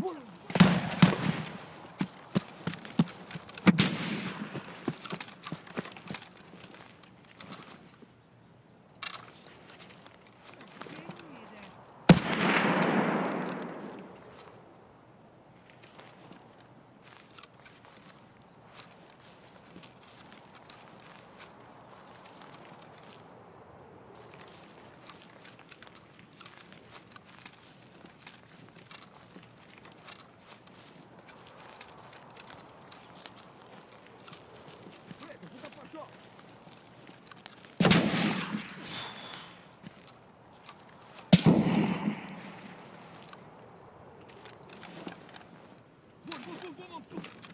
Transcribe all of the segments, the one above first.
Whoa. Вон тут!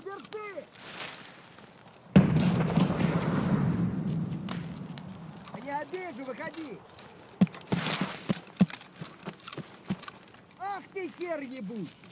Заперты! А не обижу, выходи! Ах ты хер ебучий!